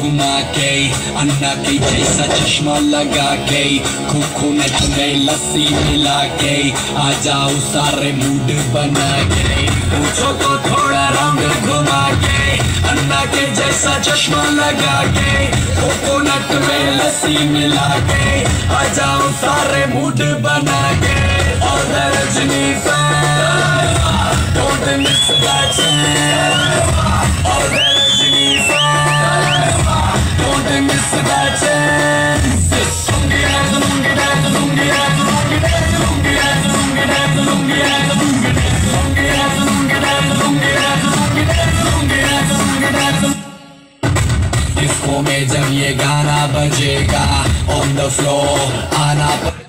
घुमा के अन्ना के जैसा चश्मा लगा के कोकोनट में लस्सी मिला के आ जाओ सारे मूड बना के पूछो तो थोड़ा रंग घुमा के अन्ना के जैसा चश्मा लगा के कोकोनट में लस्सी मिला के आ जाओ सारे मूड बना के और Rajni fan don't miss that chance. में जब ये गाना बजेगा ऑन द फ्लोर आना